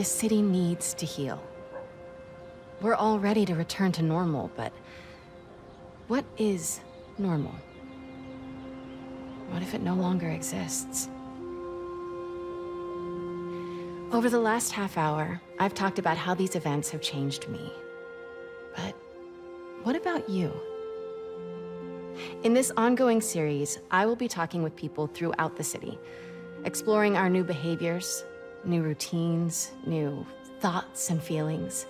This city needs to heal. We're all ready to return to normal, but... What is normal? What if it no longer exists? Over the last half hour, I've talked about how these events have changed me. But what about you? In this ongoing series, I will be talking with people throughout the city, exploring our new behaviors, new routines, new thoughts and feelings.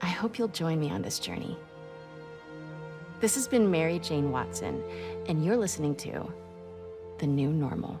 I hope you'll join me on this journey. This has been Mary Jane Watson, and you're listening to The New Normal.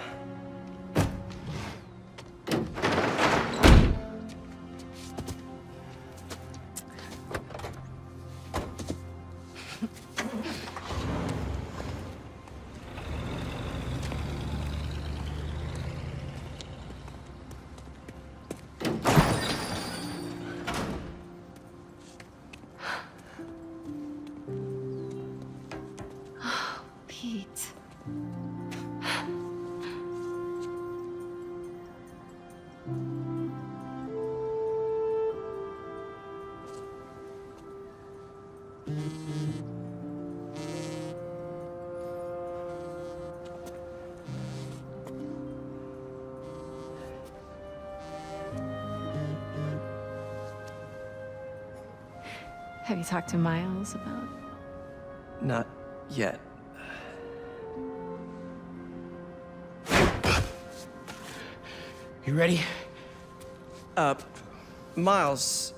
Have you talked to Miles about Not yet. You ready? Uh, Miles.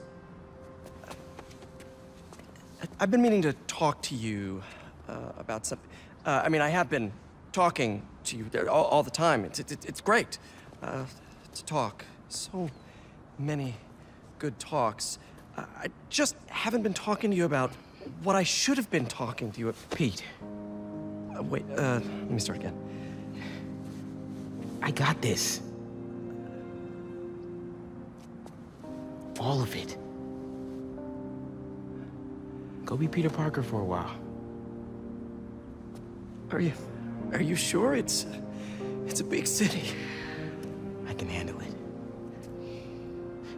I- I've been meaning to talk to you uh, about something. Uh, I mean, I have been talking to you all, all the time. It's, it's, it's great uh, to talk. So many good talks. I just haven't been talking to you about what I should have been talking to you about. Pete, Uh, wait, uh, let me start again. I got this. All of it. Go be Peter Parker for a while. Are you, are you sure it's, it's a big city? I can handle it.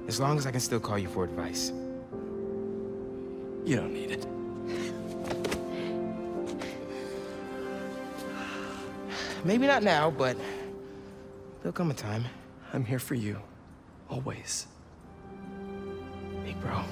As long as I can still call you for advice. You don't need it. Maybe not now, but there'll come a time. I'm here for you, always. Big bro.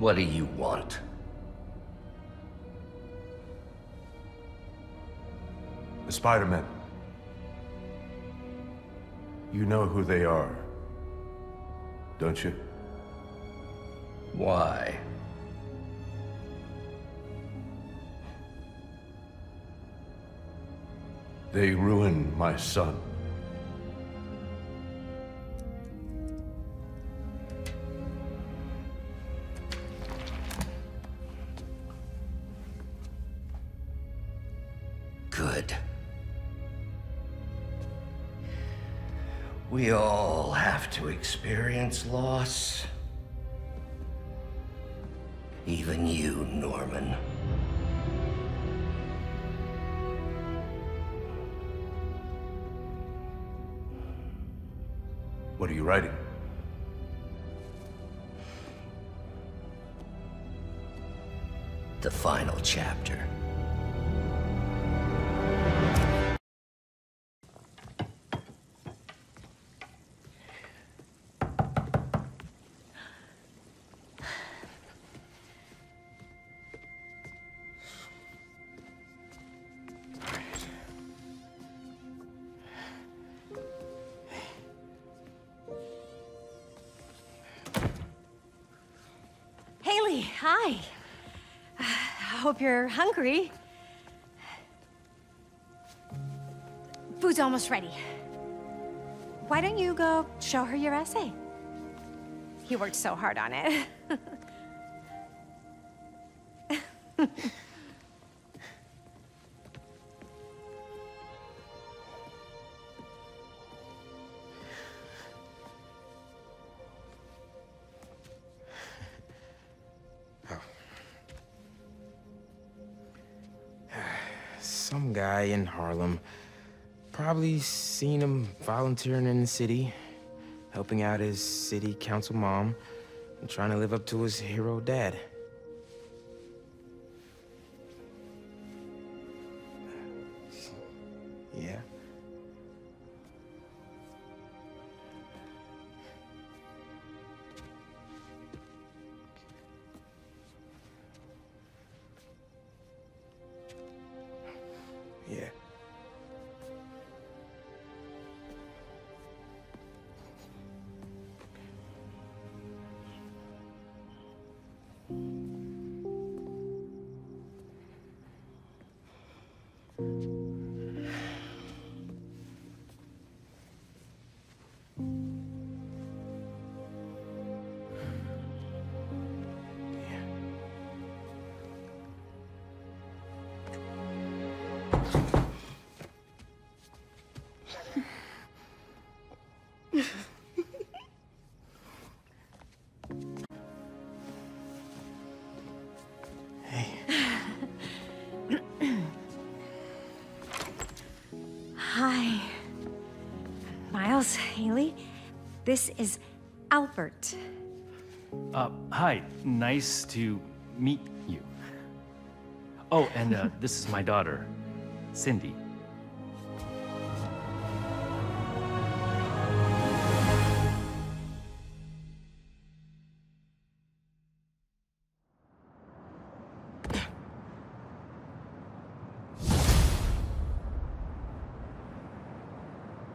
What do you want? The Spider-Men. You know who they are, don't you? Why? They ruined my son. We all have to experience loss. Even you, Norman. What are you writing? The final chapter. Hi. I hope you're hungry. Food's almost ready. Why don't you go show her your essay? You worked so hard on it. Some guy in Harlem. Probably seen him volunteering in the city, helping out his city council mom, and trying to live up to his hero dad. Hi. Miles, Haley, this is Albert. Uh, hi, nice to meet you. Oh, and uh, this is my daughter, Cindy.